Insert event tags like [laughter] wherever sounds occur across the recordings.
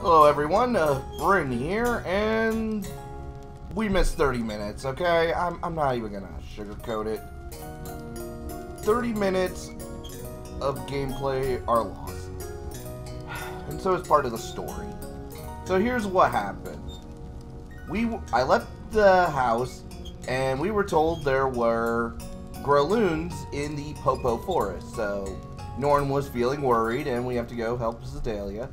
Hello everyone, uh, Bren here, and we missed 30 minutes, okay? I'm, I'm not even gonna sugarcoat it. 30 minutes of gameplay are lost. And so is part of the story. So here's what happened. We, I left the house, and we were told there were Graloons in the Popo Forest, so Norn was feeling worried, and we have to go help Sedalia.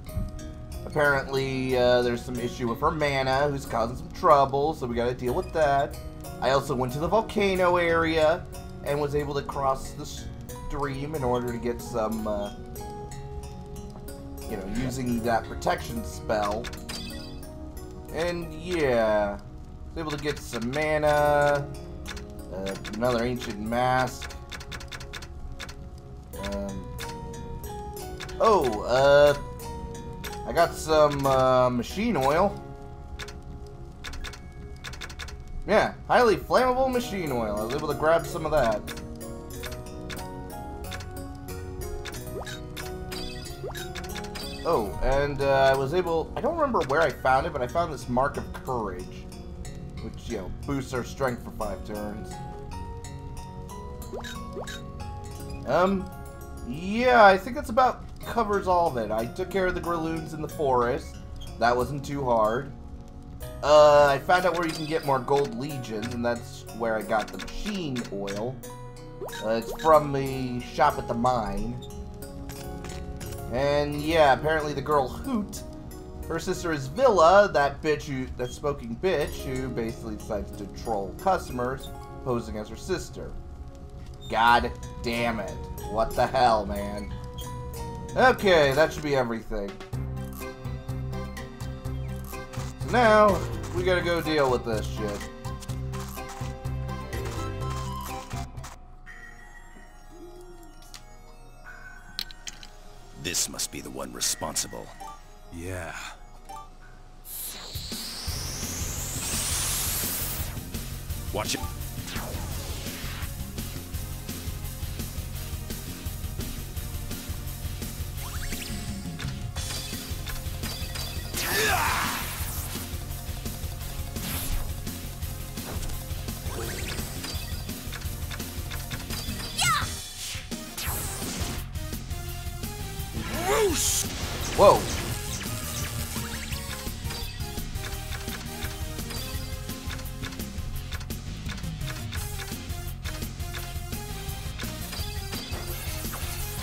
Apparently, uh, there's some issue with her mana, who's causing some trouble, so we gotta deal with that. I also went to the volcano area and was able to cross the stream in order to get some, uh, you know, using that protection spell. And yeah, was able to get some mana, uh, another ancient mask. Um, oh, uh, I got some uh, machine oil. Yeah, highly flammable machine oil. I was able to grab some of that. Oh, and uh, I was able... I don't remember where I found it, but I found this Mark of Courage. Which, you know, boosts our strength for five turns. Um, yeah, I think that's about covers all of it. I took care of the Graloons in the forest. That wasn't too hard. Uh, I found out where you can get more gold legions, and that's where I got the machine oil. Uh, it's from the shop at the mine. And yeah, apparently the girl Hoot, her sister is Villa, that bitch who, that smoking bitch who basically decides to troll customers, posing as her sister. God damn it. What the hell, man? Okay, that should be everything. So now, we gotta go deal with this shit. This must be the one responsible. Yeah. Watch it. Whoa.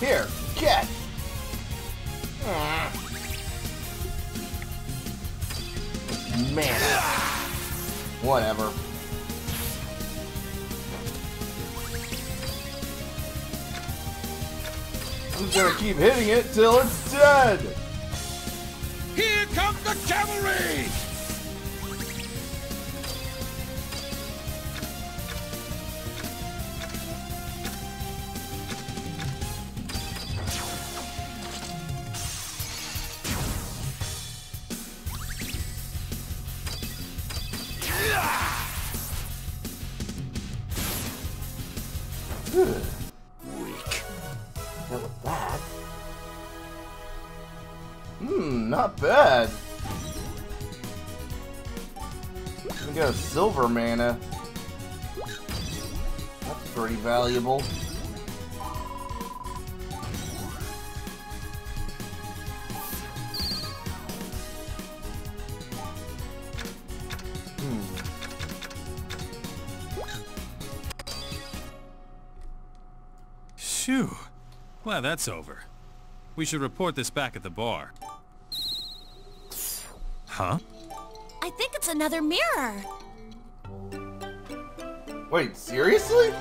Here, get. Man. Whatever. I'm just gonna keep hitting it till it's dead. Here comes the cavalry! Got a silver mana. That's pretty valuable. Hmm. Phew. Glad that's over. We should report this back at the bar. Huh? I think it's another mirror. Wait, seriously?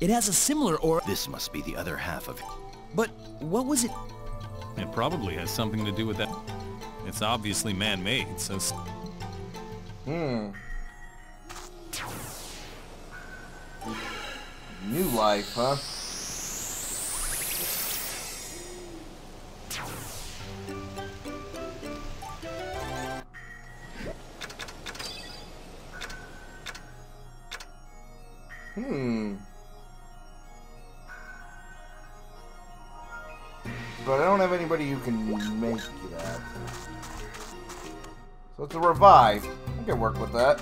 It has a similar aura, This must be the other half of it. but what was it? It probably has something to do with that. It's obviously man-made, so... Hmm. New life, huh? Anybody who can make that. So it's a revive. I can work with that.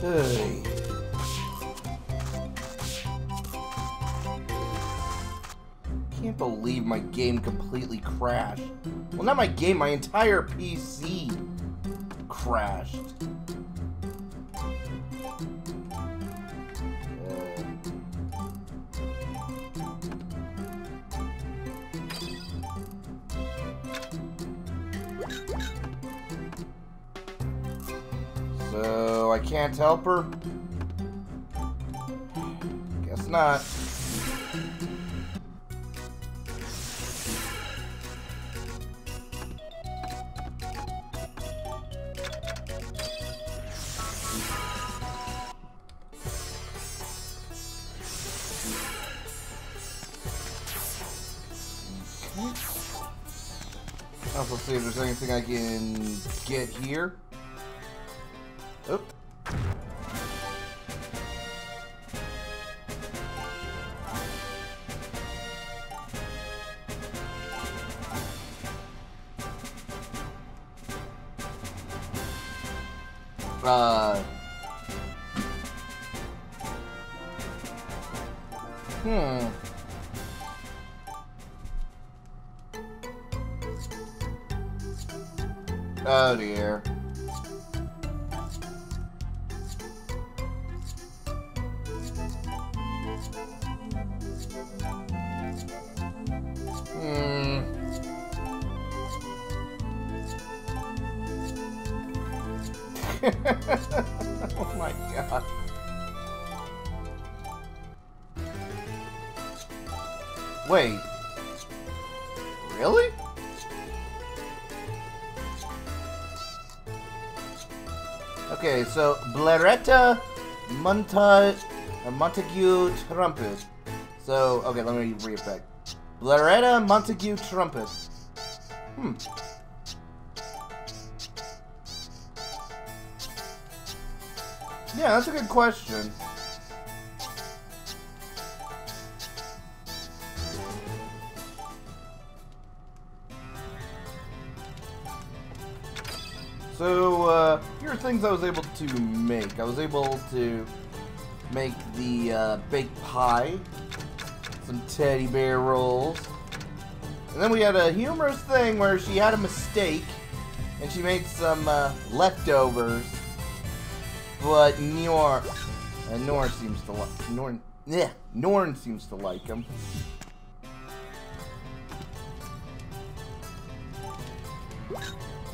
Hey. Can't believe my game completely crashed. Well, not my game, my entire PC crashed. So I can't help her? Guess not. Also see if there's anything I can get here. Oop. Uh. Hmm. Oh dear. Uh, Montague Trumpet. So, okay, let me read it back. Blaretta Montague Trumpet. Hmm. Yeah, that's a good question. So, uh, here are things I was able to make. I was able to make the uh, baked pie, some teddy bear rolls, and then we had a humorous thing where she had a mistake, and she made some uh, leftovers, but Nor, uh, seems to like Norn. Yeah, Norn seems to like them.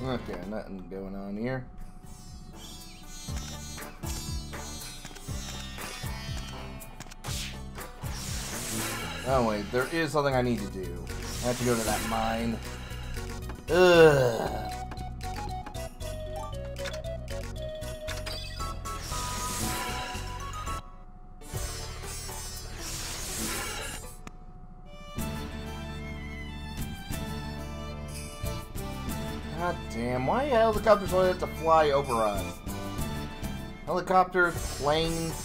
Okay, nothing going on here. Oh wait, there is something I need to do. I have to go to that mine. Ugh. God damn, why helicopters always have to fly over us? Helicopters, planes.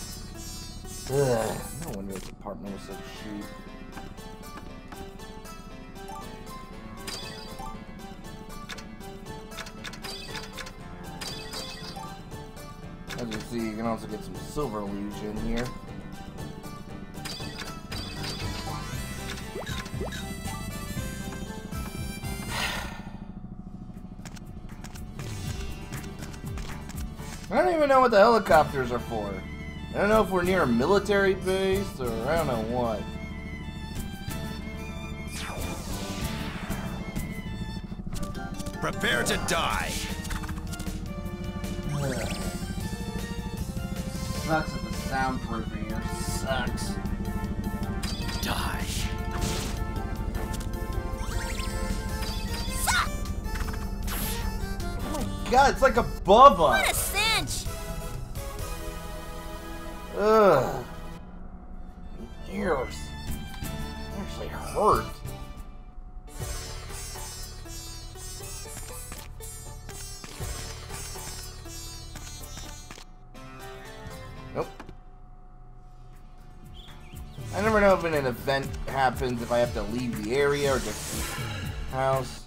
Ugh, no wonder this apartment was so cheap. See, you can also get some silver illusion here. I don't even know what the helicopters are for. I don't know if we're near a military base or I don't know what. Prepare to die. [sighs] Sucks that the soundproofing here sucks. Die. Oh my god, it's like above What a cinch! Ugh. My ears. They actually hurt. If an event happens, if I have to leave the area or just house.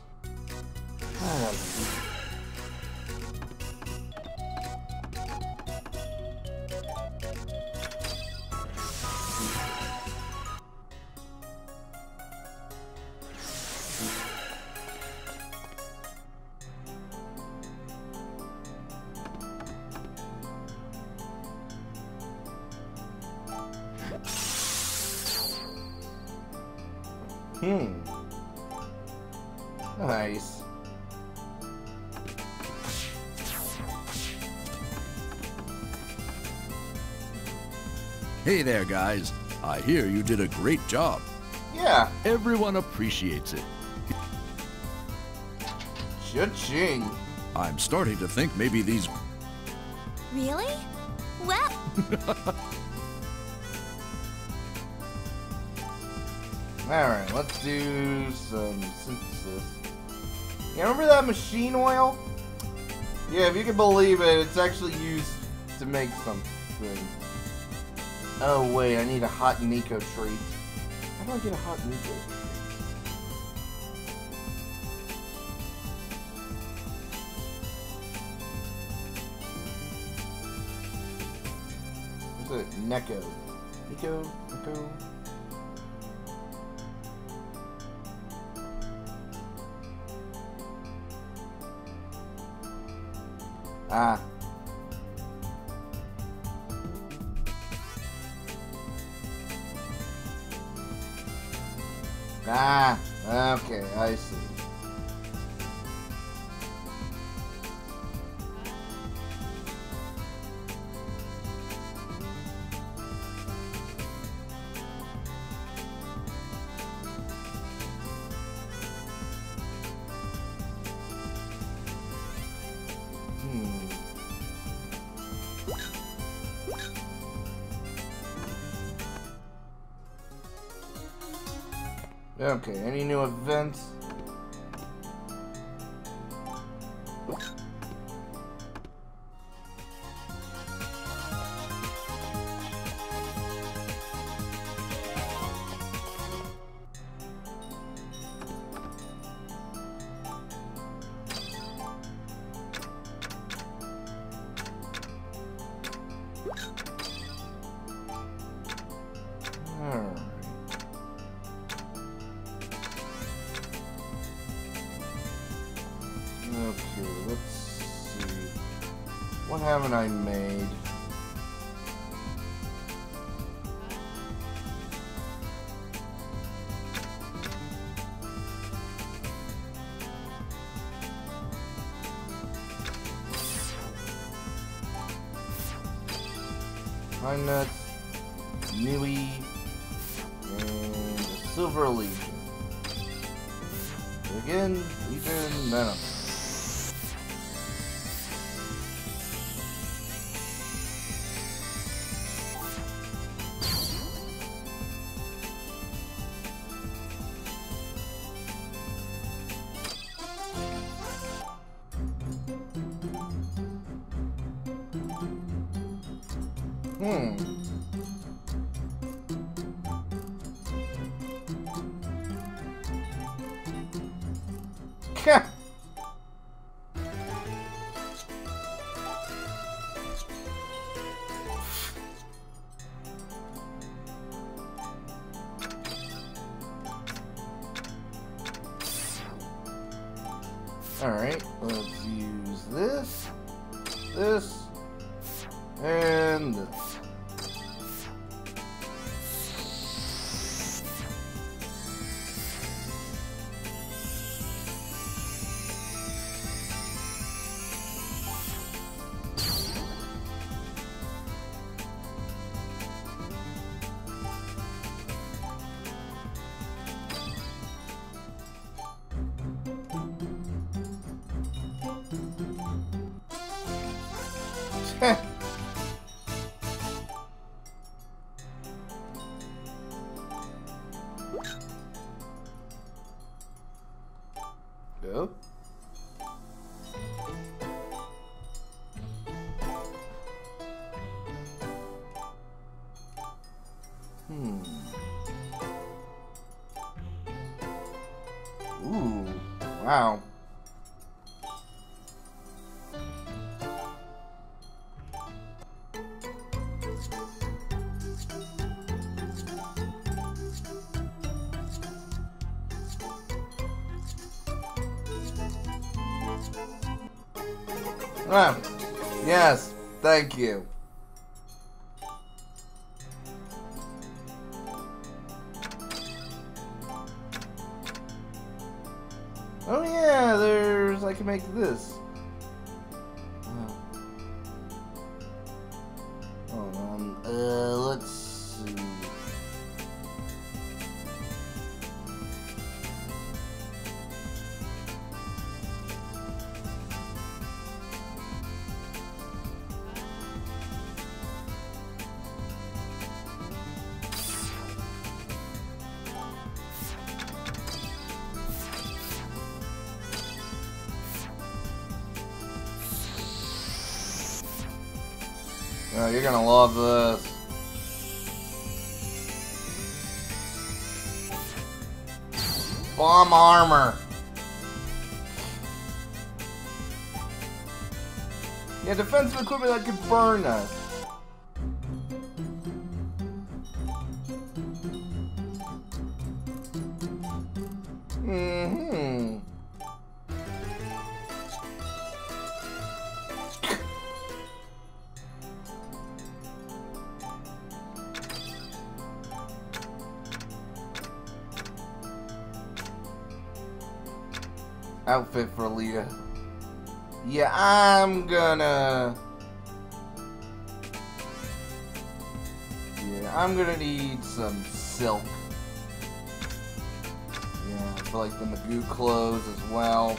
Hey there, guys. I hear you did a great job. Yeah. Everyone appreciates it. Cha-ching. I'm starting to think maybe these... Really? Well, [laughs] Alright, let's do some synthesis. You remember that machine oil? Yeah, if you can believe it, it's actually used to make something. Oh wait, I need a hot Nico treat. How do I get a hot Nico? What's it? Neko. Nico? Neko? Ah. Ah, okay, I see. Okay, any new events? Let's see. What haven't I made? Pine nuts, Alright, let's use this, this, Ow. Ah, yes, thank you. Make this. Oh, you're gonna love this. Bomb armor. Yeah, defensive equipment that could burn us. Outfit. Yeah, I'm gonna... Yeah, I'm gonna need some silk. Yeah, for like the Magoo clothes as well.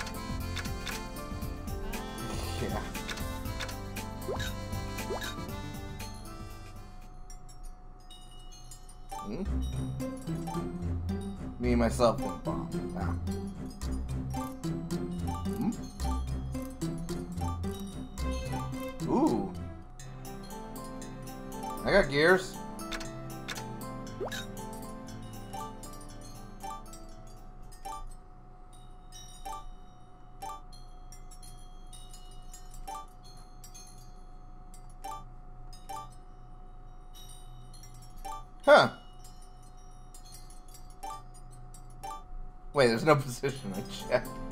Yeah. Hmm? Me, myself, and bomb. Ah. Got gears. Huh. Wait, there's no [laughs] position. I checked.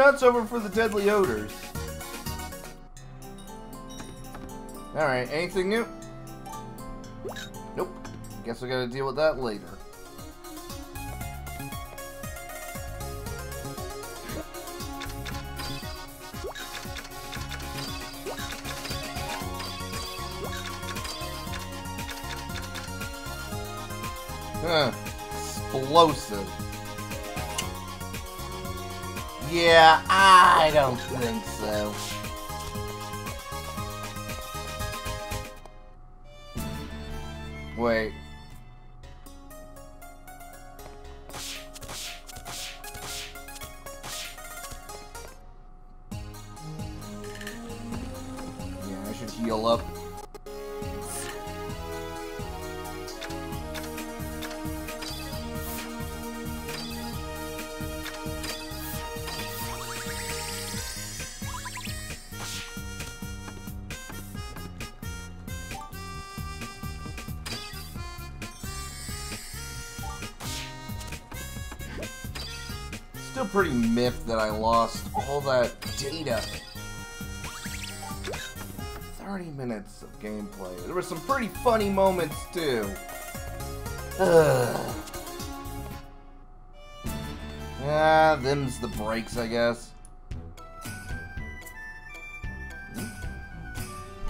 Nuts over for the deadly odors. Alright, anything new? Nope. Guess we gotta deal with that later. Huh. Explosive. Yeah, I don't think so. Wait. Still pretty miffed that I lost all that data. 30 minutes of gameplay. There were some pretty funny moments too. Ugh. [sighs] Yeah, them's the breaks, I guess.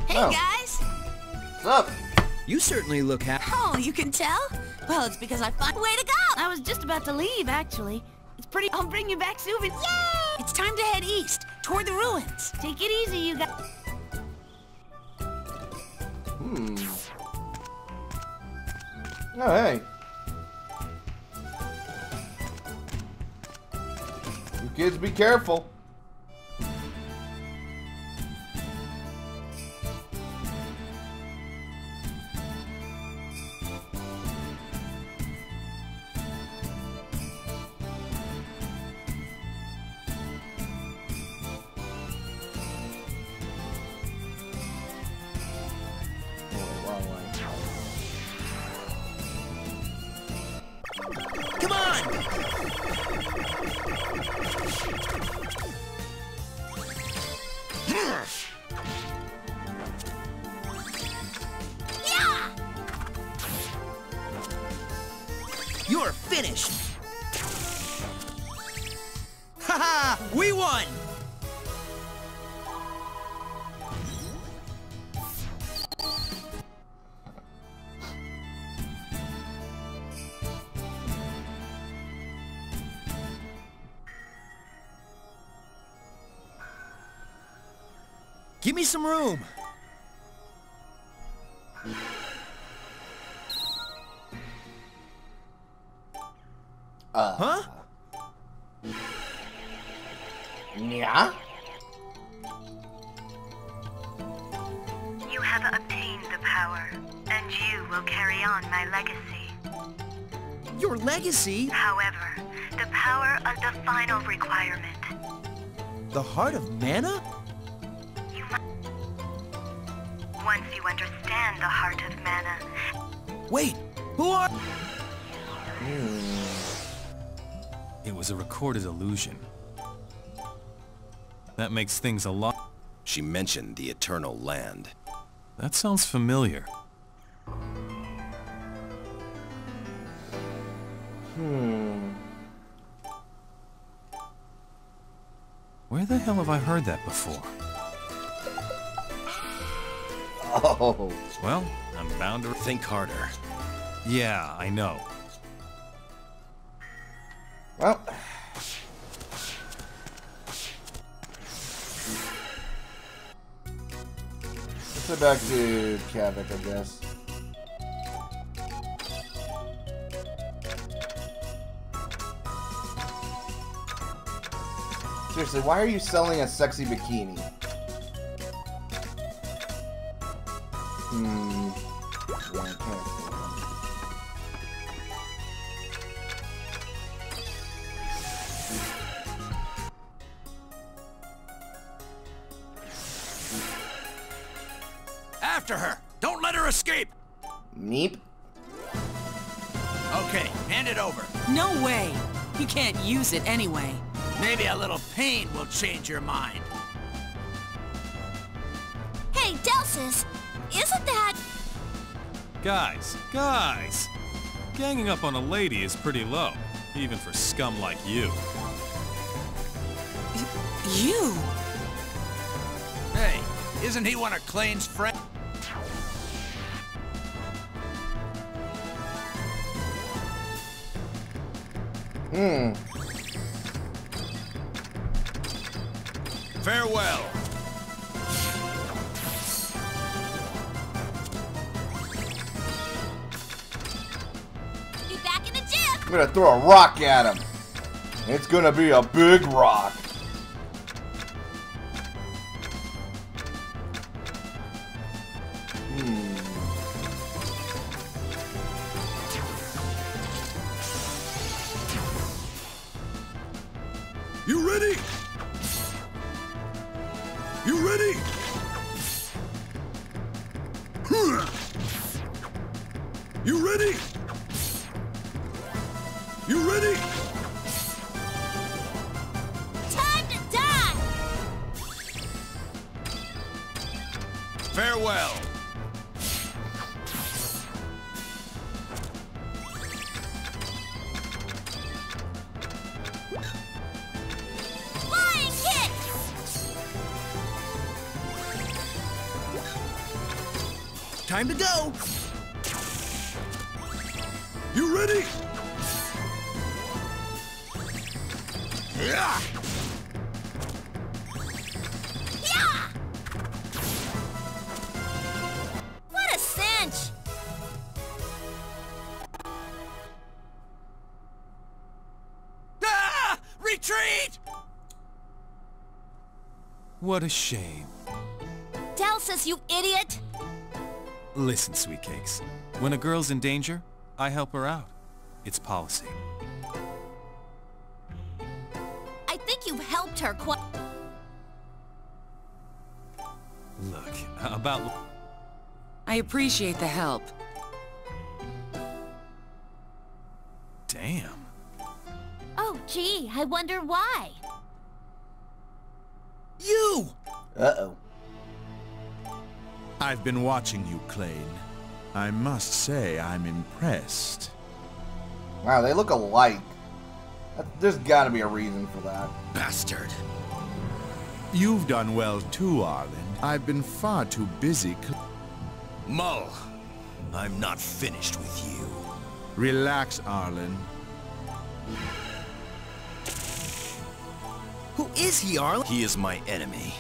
Hey Oh. guys! What's up? You certainly look happy. Oh, you can tell? Well, it's because I found a way to go! I was just about to leave, actually pretty. I'll bring you back souvenirs. Yay! It's time to head east, toward the ruins. Take it easy, you guys. Hmm. Oh, hey. You kids be careful. Give me some room. Uh. Huh? Yeah? You have obtained the power, and you will carry on my legacy. Your legacy? However, the power of the final requirement. The heart of mana? Once you understand the heart of mana, Wait, who are... It was a recorded illusion. That makes things a lot... She mentioned the Eternal Land. That sounds familiar. Hmm. Where the hell have I heard that before? Well, I'm bound to... Think harder. Yeah, I know. Well. Let's head back to Kavoc, I guess. Seriously, why are you selling a sexy bikini? Your mind. Hey, Delsus! Isn't that... Guys, guys! Ganging up on a lady is pretty low, even for scum like you. You! Hey, isn't he one of Klein's friends? Farewell. Be back in a jiff! I'm gonna throw a rock at him. It's gonna be a big rock. Time to go! You ready? Yeah. Yeah! What a cinch! Ah! Retreat! What a shame. Delsus, you idiot! Listen, Sweetcakes. When a girl's in danger, I help her out. It's policy. I think you've helped her quite... Look, about... I appreciate the help. Damn. Oh, gee, I wonder why. You! Uh-oh. I've been watching you, Klein. I must say I'm impressed. Wow, they look alike. There's gotta be a reason for that. Bastard. You've done well too, Arlin. I've been far too busy. cl- Mull, I'm not finished with you. Relax, Arlin. Who is he, Arlin? He is my enemy.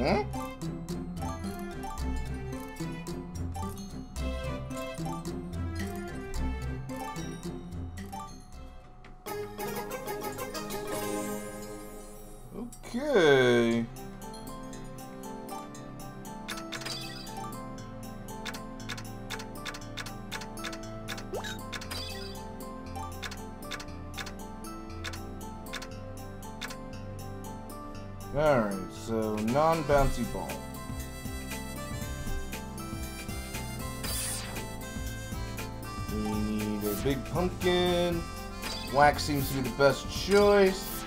Hmm? Non-bouncy ball. We need a big pumpkin. Wax seems to be the best choice.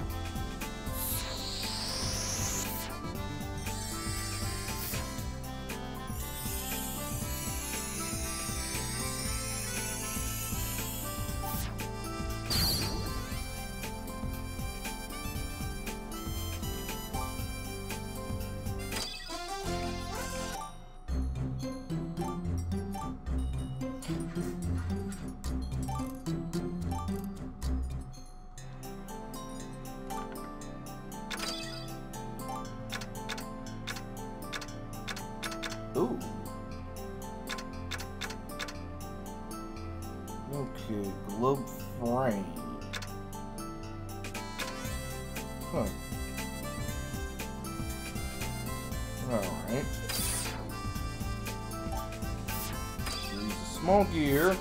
Small gear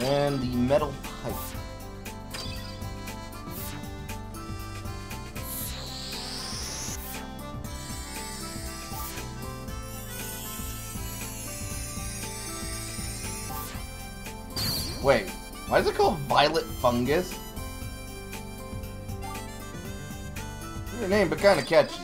and the metal pipe. Wait, why is it called violet fungus? Your name, but kind of catchy.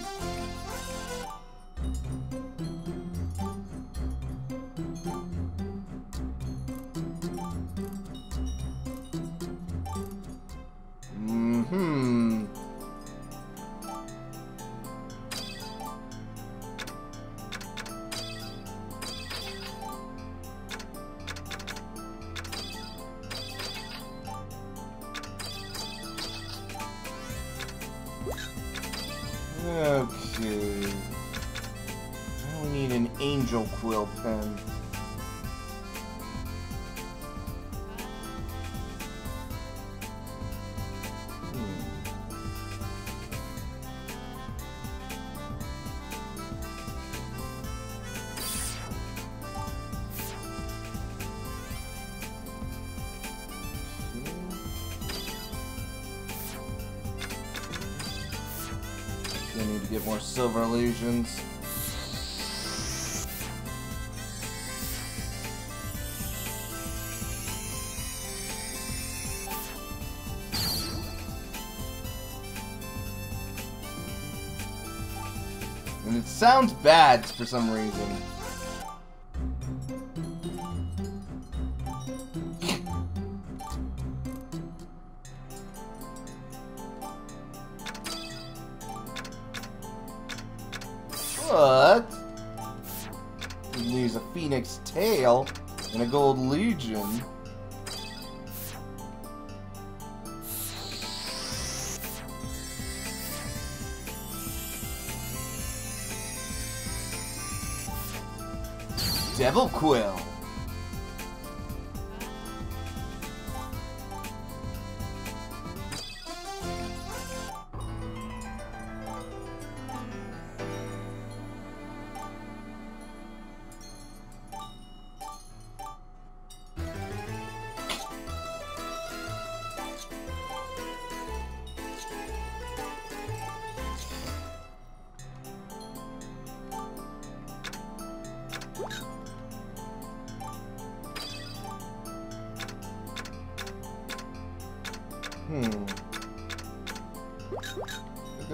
And it sounds bad for some reason. Gold legion. Devil Quill.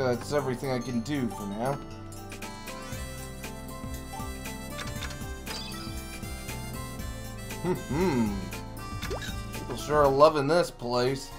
That's everything I can do for now. Hmm. People sure are loving this place.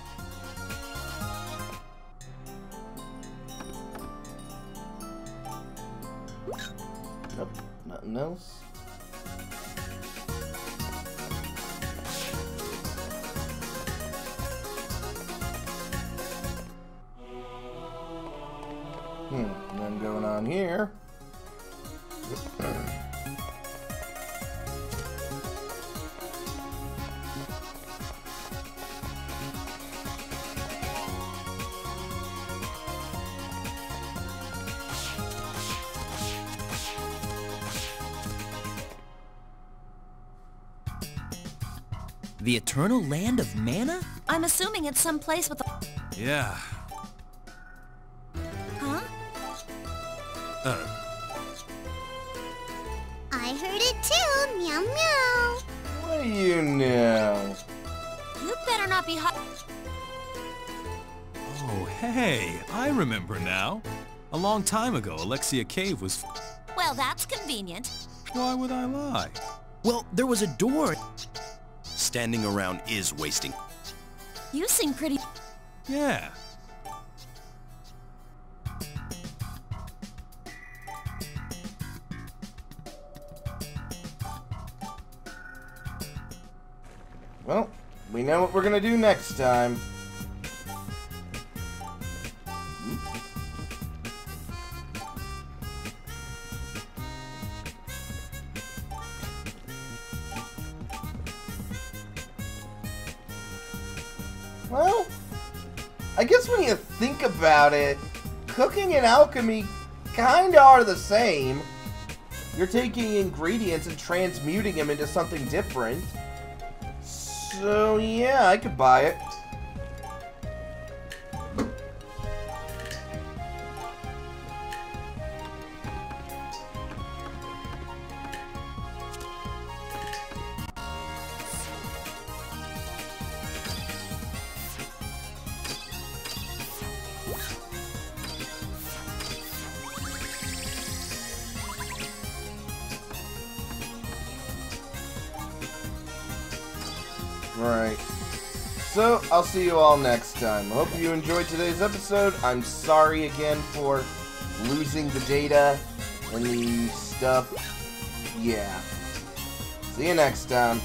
The eternal land of mana? I'm assuming it's someplace with a... Yeah. Huh? Uh, I heard it too. Meow meow. What do you know? You better not be hot. oh, hey, I remember now. A long time ago, Alexia Cave was... Well, that's convenient. Why would I lie? Well, there was a door. Standing around is wasting. You seem pretty... Yeah. Well, we know what we're gonna do next time. Well, I guess when you think about it, cooking and alchemy kinda are the same. You're taking ingredients and transmuting them into something different. So, yeah, I could buy it. See you all next time. Hope you enjoyed today's episode. I'm sorry again for losing the data and the stuff. Yeah. See you next time.